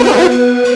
Oh,